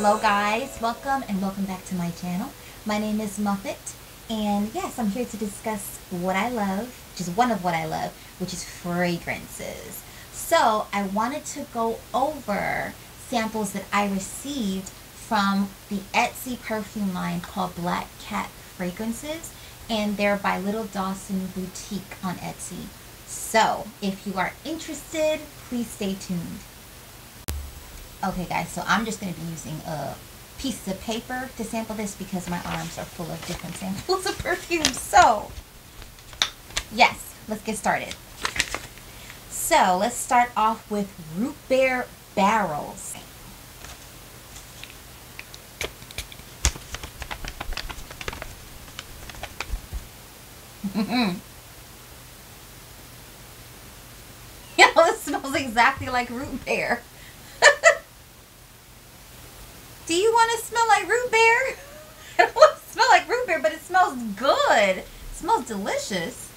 Hello guys, welcome and welcome back to my channel. My name is Muffet and yes, I'm here to discuss what I love, which is one of what I love, which is fragrances. So I wanted to go over samples that I received from the Etsy perfume line called Black Cat Fragrances and they're by Little Dawson Boutique on Etsy. So if you are interested, please stay tuned. Okay guys, so I'm just going to be using a piece of paper to sample this because my arms are full of different samples of perfume. So, yes, let's get started. So, let's start off with root beer barrels. Yo, it smells exactly like root beer. Do you want to smell like root beer? I don't want to smell like root beer, but it smells good. It smells delicious.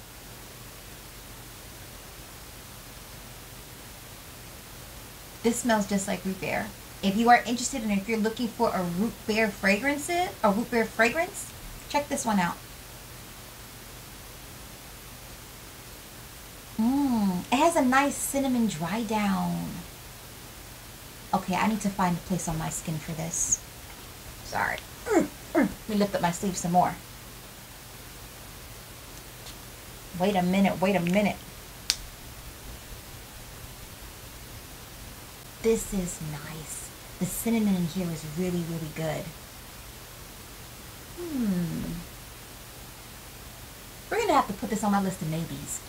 This smells just like root beer. If you are interested and if you're looking for a root beer fragrance, a root beer fragrance, check this one out. Mmm, it has a nice cinnamon dry down. Okay, I need to find a place on my skin for this. Sorry. Let me lift up my sleeve some more. Wait a minute, wait a minute. This is nice. The cinnamon in here is really, really good. Hmm. We're going to have to put this on my list of maybes.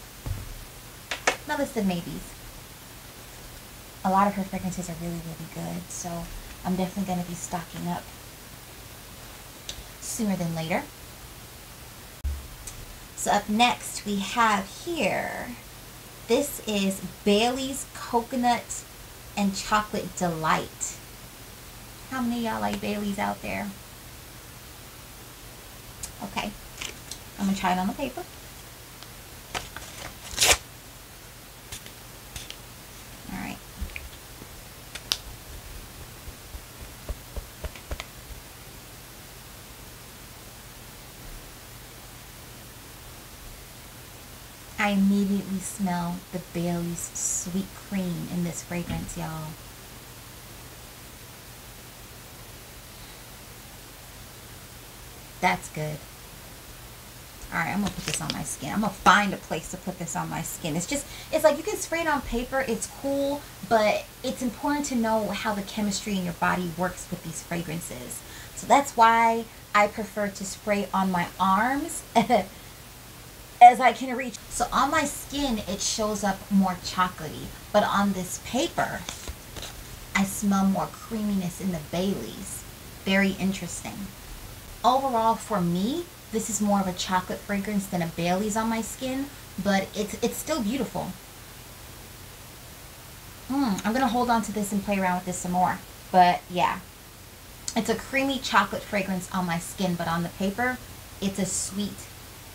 My list of maybes a lot of her fragrances are really, really good. So I'm definitely going to be stocking up sooner than later. So up next we have here, this is Bailey's Coconut and Chocolate Delight. How many y'all like Bailey's out there? Okay, I'm going to try it on the paper. I immediately smell the Bailey's sweet cream in this fragrance, y'all. That's good. Alright, I'm going to put this on my skin. I'm going to find a place to put this on my skin. It's just, it's like you can spray it on paper. It's cool, but it's important to know how the chemistry in your body works with these fragrances. So that's why I prefer to spray on my arms as I can reach. So on my skin, it shows up more chocolatey. But on this paper, I smell more creaminess in the Baileys. Very interesting. Overall, for me, this is more of a chocolate fragrance than a Bailey's on my skin. But it's, it's still beautiful. Mm, I'm going to hold on to this and play around with this some more. But yeah, it's a creamy chocolate fragrance on my skin. But on the paper, it's a sweet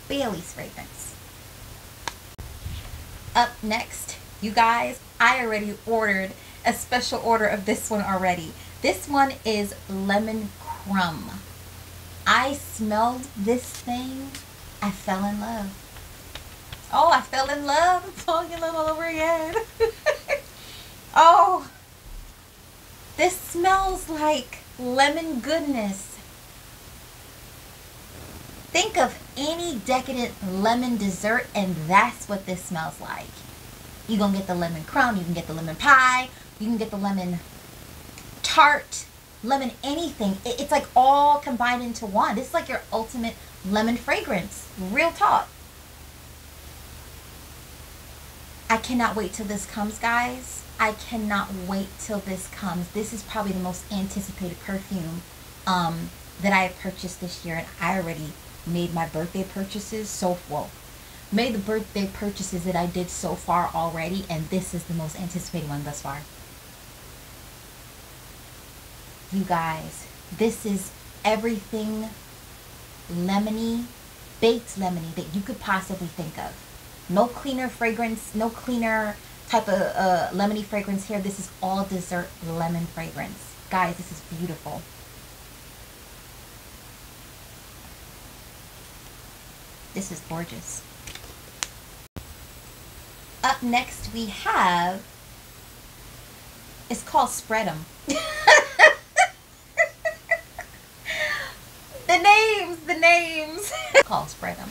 Bailey's fragrance. Up next, you guys, I already ordered a special order of this one already. This one is Lemon Crumb. I smelled this thing. I fell in love. Oh, I fell in love. I'm falling in love all over again. oh, this smells like lemon goodness. Think of any decadent lemon dessert and that's what this smells like. You're going to get the lemon crumb, you can get the lemon pie, you can get the lemon tart, lemon anything. It's like all combined into one. This is like your ultimate lemon fragrance. Real talk. I cannot wait till this comes, guys. I cannot wait till this comes. This is probably the most anticipated perfume um, that I have purchased this year, and I already made my birthday purchases so well made the birthday purchases that I did so far already and this is the most anticipated one thus far. You guys, this is everything lemony, baked lemony that you could possibly think of. No cleaner fragrance, no cleaner type of uh, lemony fragrance here. This is all dessert lemon fragrance. Guys, this is beautiful. This is gorgeous. Up next we have, it's called Spread 'em. the names, the names. called Spread 'em.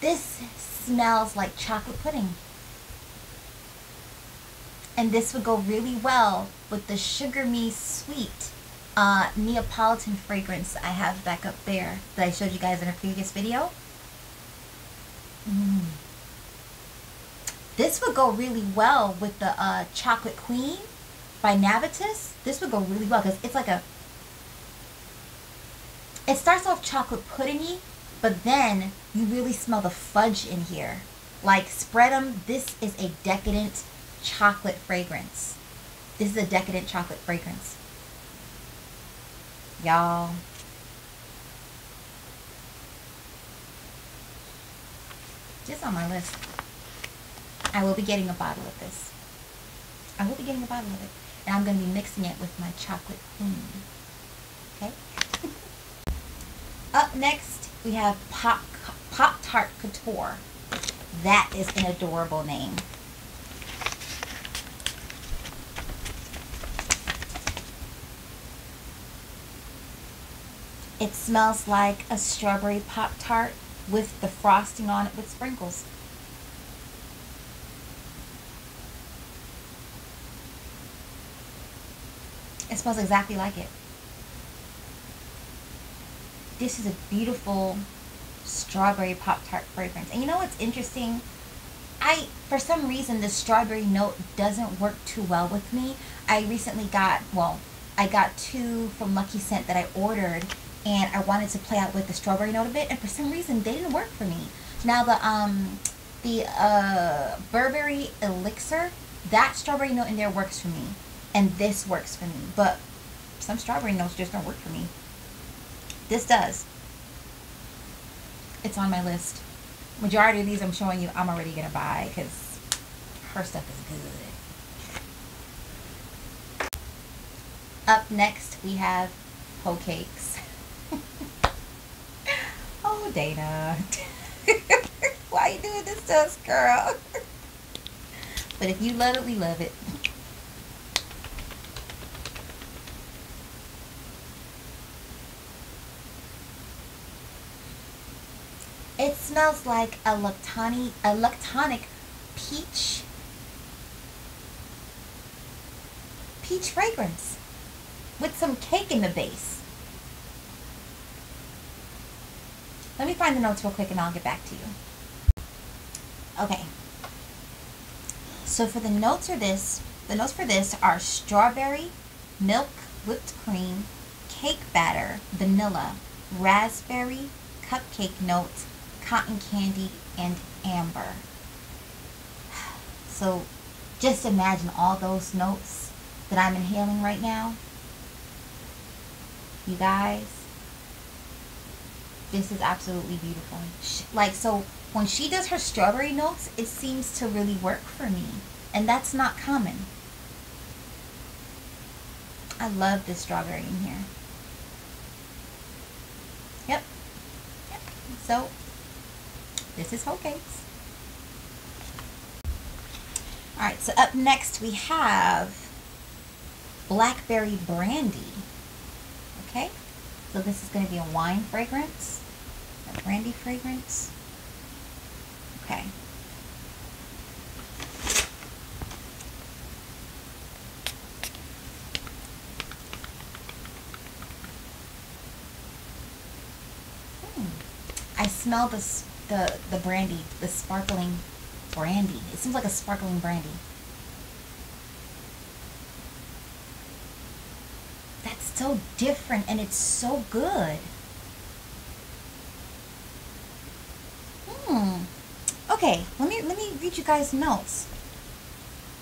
This smells like chocolate pudding. And this would go really well with the Sugar Me Sweet uh, Neapolitan fragrance I have back up there that I showed you guys in a previous video. Mm. This would go really well with the uh, Chocolate Queen by Navitus. This would go really well because it's like a... It starts off chocolate puddingy, but then you really smell the fudge in here. Like spread them. This is a decadent chocolate fragrance. This is a decadent chocolate fragrance. Y'all. Just on my list. I will be getting a bottle of this. I will be getting a bottle of it. And I'm going to be mixing it with my chocolate queen. Okay? Up next, we have Pop, Pop Tart Couture. That is an adorable name. It smells like a strawberry Pop Tart with the frosting on it with sprinkles. It smells exactly like it. This is a beautiful strawberry Pop Tart fragrance. And you know what's interesting? I, for some reason, the strawberry note doesn't work too well with me. I recently got, well, I got two from Luckyscent that I ordered and I wanted to play out with the strawberry note a bit, and for some reason they didn't work for me. Now the um the uh Burberry Elixir, that strawberry note in there works for me, and this works for me, but some strawberry notes just don't work for me. This does. It's on my list. Majority of these I'm showing you I'm already gonna buy because her stuff is good. Up next we have hoe cakes. oh, Dana. Why you doing this to us, girl? but if you love it, we love it. It smells like a lactonic, a lactonic peach, peach fragrance with some cake in the base. Let me find the notes real quick and I'll get back to you. Okay. So for the notes are this, the notes for this are strawberry, milk, whipped cream, cake batter, vanilla, raspberry, cupcake notes, cotton candy, and amber. So just imagine all those notes that I'm inhaling right now. You guys, this is absolutely beautiful. Like, so when she does her strawberry notes, it seems to really work for me. And that's not common. I love this strawberry in here. Yep. Yep. So, this is hoe cakes. Alright, so up next we have Blackberry Brandy. Okay? So this is going to be a wine fragrance a brandy fragrance. Okay. Hmm. I smell this the the brandy, the sparkling brandy. It seems like a sparkling brandy. That's so different and it's so good. Hmm. Okay, let me let me read you guys notes.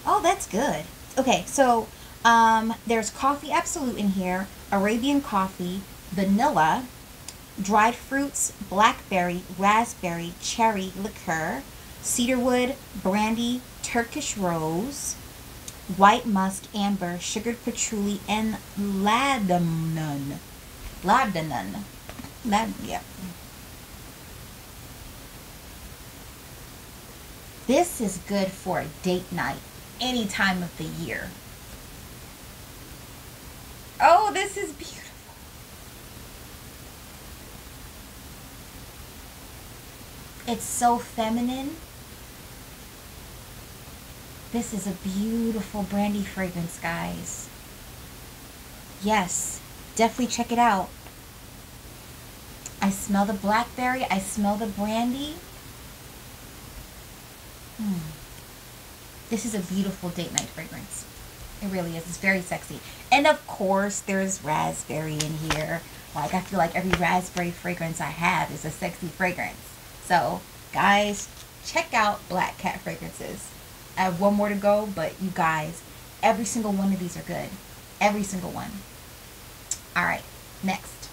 Oh, that's good. Okay, so um, there's Coffee Absolute in here, Arabian coffee, vanilla, dried fruits, blackberry, raspberry, cherry liqueur, cedarwood, brandy, Turkish rose, white musk, amber, sugared patchouli, and laudanum. Laudanum. Lad, yeah. This is good for a date night any time of the year. Oh, this is beautiful. It's so feminine. This is a beautiful brandy fragrance, guys. Yes, definitely check it out. I smell the blackberry. I smell the brandy. Hmm. This is a beautiful date night fragrance. It really is. It's very sexy. And of course, there's raspberry in here. Like, I feel like every raspberry fragrance I have is a sexy fragrance. So, guys, check out Black Cat Fragrances. I have one more to go, but you guys, every single one of these are good. Every single one. Alright, next.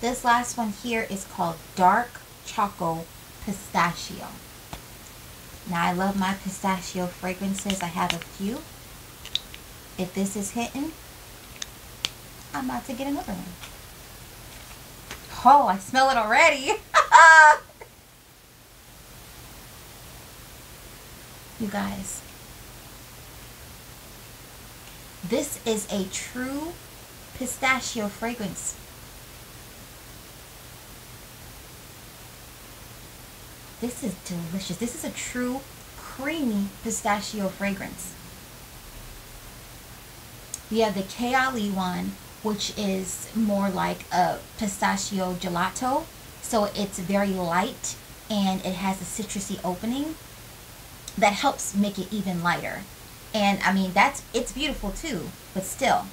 This last one here is called Dark Choco Pistachio. Now, I love my pistachio fragrances. I have a few. If this is hitting, I'm about to get another one. Oh, I smell it already. you guys. This is a true pistachio fragrance. This is delicious. This is a true creamy pistachio fragrance. We have the Kayali one, which is more like a pistachio gelato. So it's very light and it has a citrusy opening that helps make it even lighter. And I mean, that's it's beautiful too, but still.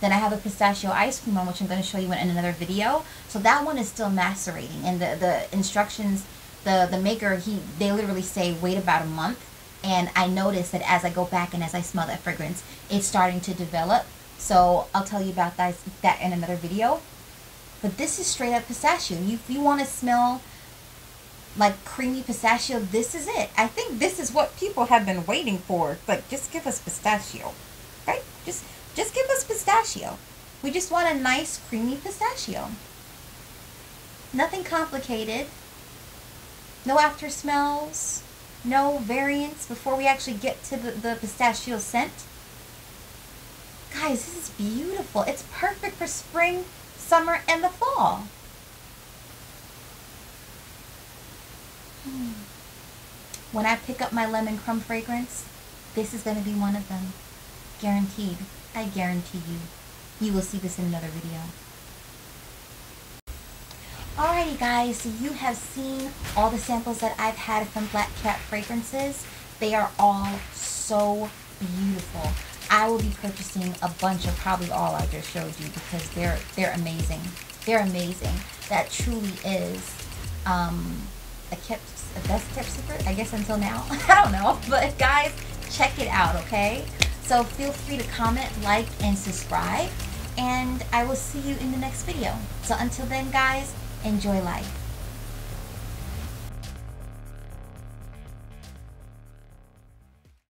Then I have a pistachio ice cream one, which I'm going to show you in another video. So that one is still macerating. And the, the instructions, the, the maker, he they literally say wait about a month. And I notice that as I go back and as I smell that fragrance, it's starting to develop. So I'll tell you about that, that in another video. But this is straight up pistachio. You, you want to smell like creamy pistachio, this is it. I think this is what people have been waiting for. Like, just give us pistachio, right? Just, just give us pistachio. We just want a nice creamy pistachio. Nothing complicated. No after smells. No variants before we actually get to the, the pistachio scent. Guys, this is beautiful. It's perfect for spring, summer, and the fall. When I pick up my lemon crumb fragrance, this is going to be one of them. Guaranteed. I guarantee you. You will see this in another video. Alrighty guys, so you have seen all the samples that I've had from Black Cat Fragrances. They are all so beautiful. I will be purchasing a bunch of probably all I just showed you because they're they're amazing. They're amazing. That truly is um, a kept a best kept secret, I guess until now. I don't know. But guys, check it out, okay? So feel free to comment, like, and subscribe. And I will see you in the next video. So until then, guys, enjoy life.